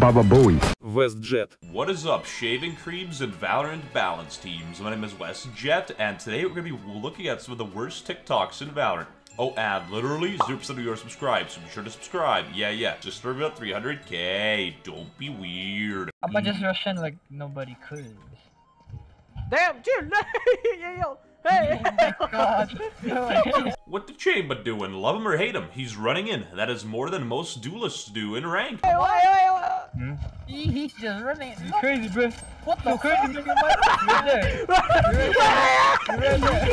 Baba Booey. WestJett. What is up, shaving creams and Valorant balance teams? My name is WestJett, and today we're going to be looking at some of the worst TikToks in Valorant. Oh, and literally 0% of you are subscribed, so be sure to subscribe. Yeah, yeah, just for about 300k. Don't be weird. I'm gonna just rush in like nobody could. Damn, dude! yeah, yo, hey! Oh God. No. What the Chamber doing? Love him or hate him? He's running in. That is more than most duelists do in rank. Hey, wait, wait, wait. He- He's just running. You crazy, bro. What the crazy, nigga? You're there. You're right there.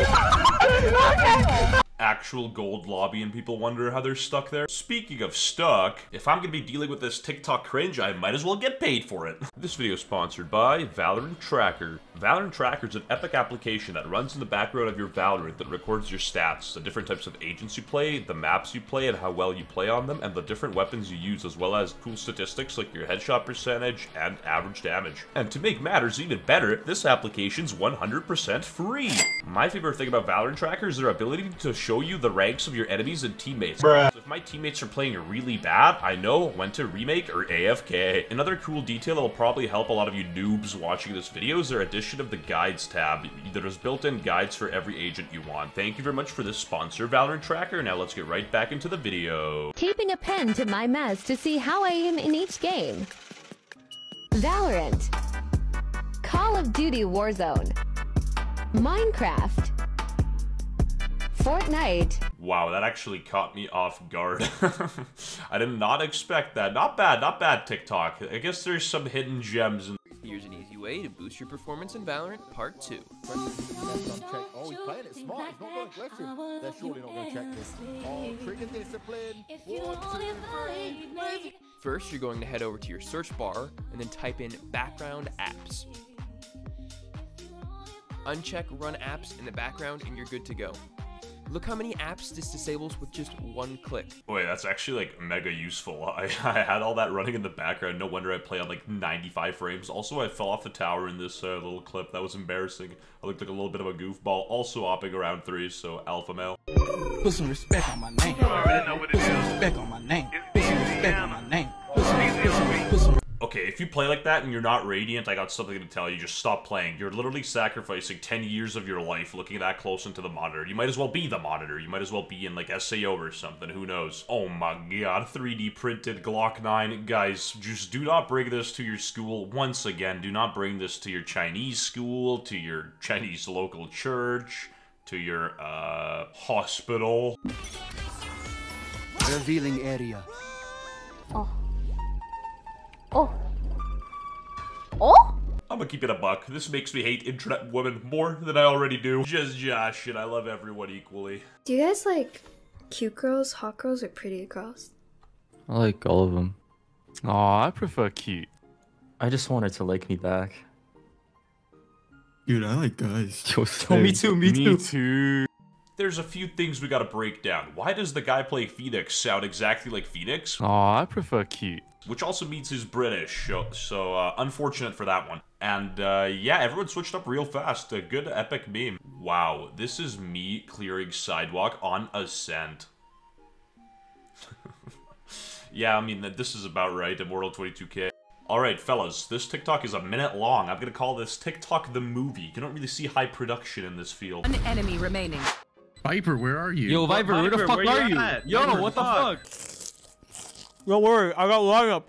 You're right there. actual gold lobby and people wonder how they're stuck there. Speaking of stuck, if I'm gonna be dealing with this TikTok cringe, I might as well get paid for it. This video is sponsored by Valorant Tracker. Valorant Tracker is an epic application that runs in the background of your Valorant that records your stats, the different types of agents you play, the maps you play and how well you play on them, and the different weapons you use, as well as cool statistics like your headshot percentage and average damage. And to make matters even better, this application's 100% free. My favorite thing about Valorant Tracker is their ability to show you the ranks of your enemies and teammates. So if my teammates are playing really bad, I know when to remake or AFK. Another cool detail that will probably help a lot of you noobs watching this video is their addition of the guides tab. There's built-in guides for every agent you want. Thank you very much for this sponsor, Valorant Tracker. Now let's get right back into the video. Taping a pen to my mez to see how I am in each game. Valorant. Call of Duty Warzone. Minecraft. Fortnite. Wow, that actually caught me off guard. I did not expect that. Not bad, not bad, TikTok. I guess there's some hidden gems in Here's an easy way to boost your performance in Valorant Part 2. Oh, he's playing it smart. He's not going aggressive. They're surely not going to check this. Oh, trigger discipline. One, two, three. First, you're going to head over to your search bar and then type in background apps. Uncheck run apps in the background and you're good to go. Look how many apps this disables with just one click. Wait, that's actually like mega useful. I, I had all that running in the background. No wonder I play on like 95 frames. Also, I fell off the tower in this uh, little clip. That was embarrassing. I looked like a little bit of a goofball. Also hopping around three, so alpha male. Put some respect on my name. Put some respect on my name. Put if you play like that and you're not radiant, I got something to tell you. Just stop playing. You're literally sacrificing 10 years of your life looking that close into the monitor. You might as well be the monitor. You might as well be in like SAO or something. Who knows? Oh my god, 3D printed Glock 9. Guys, just do not bring this to your school. Once again, do not bring this to your Chinese school, to your Chinese local church, to your, uh, hospital. Revealing area. Oh. Oh? Oh? I'm gonna keep it a buck. This makes me hate internet women more than I already do. Just Josh, ah, and I love everyone equally. Do you guys like cute girls, hot girls, or pretty girls? I like all of them. Aw, I prefer cute. I just wanted to like me back. Dude, I like guys. Yo, Oh, me too, Me too. There's a few things we gotta break down. Why does the guy playing Phoenix sound exactly like Phoenix? Aw, I prefer cute. Which also means he's British, so, so uh, unfortunate for that one. And uh, yeah, everyone switched up real fast. A good epic meme. Wow, this is me clearing sidewalk on Ascent. yeah, I mean, this is about right. Immortal 22k. Alright, fellas, this TikTok is a minute long. I'm gonna call this TikTok the movie. You don't really see high production in this field. An enemy remaining. Viper, where are you? Yo, Viper, where the fuck where are you you? at? Yo, Viper, what the fuck? fuck? Don't worry, I got lineup.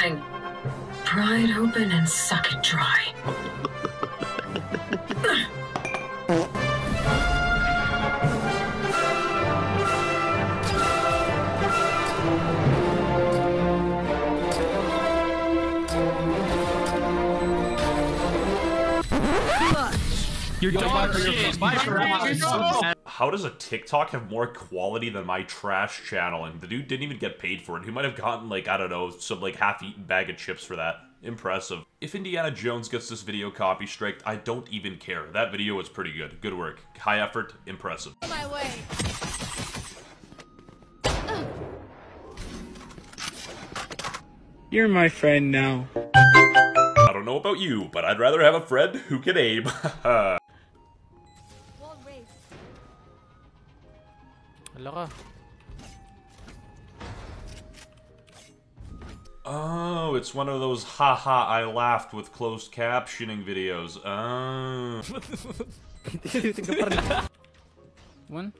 Buying. Pry it open and suck it dry. You're dog shit. How does a TikTok have more quality than my trash channel? And the dude didn't even get paid for it. He might have gotten like, I don't know, some like half-eaten bag of chips for that. Impressive. If Indiana Jones gets this video copy striked, I don't even care. That video was pretty good. Good work. High effort, impressive. My way. You're my friend now. I don't know about you, but I'd rather have a friend who can aim. Hala ka. oh, it's one of those haha I laughed with closed captioning videos. Oh. One,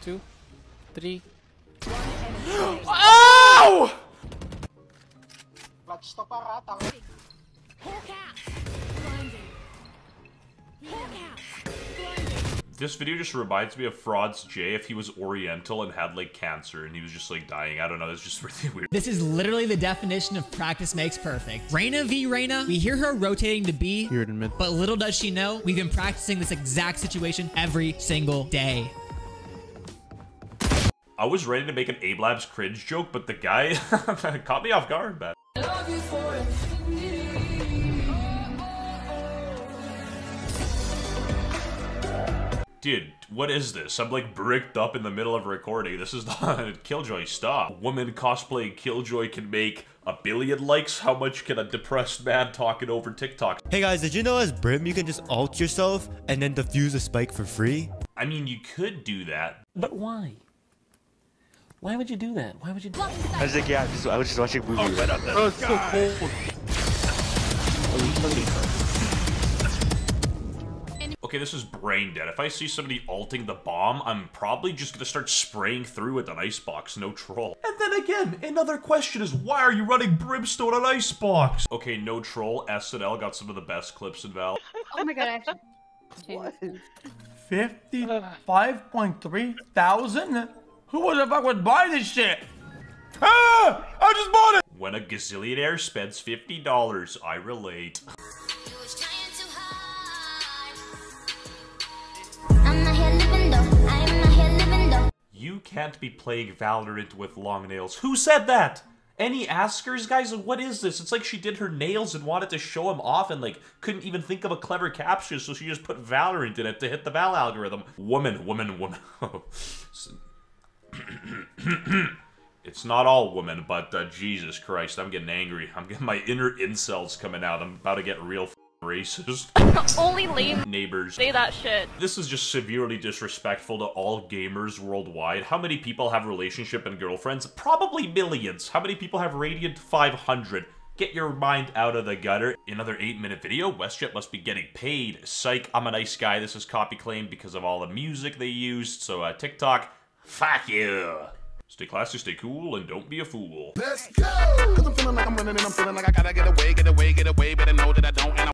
two, three. Oh! This video just reminds me of Frauds J if he was Oriental and had like cancer and he was just like dying. I don't know, it's just really weird. This is literally the definition of practice makes perfect. Reyna v Reyna, we hear her rotating to B, Here in mid. but little does she know, we've been practicing this exact situation every single day. I was ready to make an Abe Labs cringe joke, but the guy caught me off guard, man. Dude, what is this? I'm like bricked up in the middle of recording. This is not Killjoy. Stop. Woman cosplaying Killjoy can make a billion likes. How much can a depressed man talk talking over TikTok? Hey guys, did you know as Brim you can just alt yourself and then defuse a spike for free? I mean, you could do that. But why? Why would you do that? Why would you do that? I was like, yeah, just, I was just watching a movie oh, right on that. Oh, it's so cold. Oh, Okay, this is brain dead. If I see somebody alting the bomb, I'm probably just gonna start spraying through with an icebox, no troll. And then again, another question is why are you running brimstone on icebox? Okay, no troll. SNL got some of the best clips in Val. Oh my god, I actually. What? 55.3 thousand? Who the fuck would buy this shit? Ah! I just bought it! When a gazillionaire spends $50, I relate. You can't be playing Valorant with long nails. Who said that? Any askers, guys? What is this? It's like she did her nails and wanted to show them off and like couldn't even think of a clever caption, so she just put Valorant in it to hit the Val algorithm. Woman, woman, woman. it's not all women, but uh, Jesus Christ, I'm getting angry. I'm getting my inner incels coming out. I'm about to get real f- racist. Only lame Neighbors. say that shit. This is just severely disrespectful to all gamers worldwide. How many people have relationship and girlfriends? Probably millions. How many people have Radiant 500? Get your mind out of the gutter. Another 8 minute video. WestJett must be getting paid. Psych, I'm a nice guy. This is copy claim because of all the music they used. So uh, TikTok, fuck you. Stay classy, stay cool, and don't be a fool. Let's go! Cause I'm feeling like I'm running and I'm feeling like I gotta get away, get away, get away.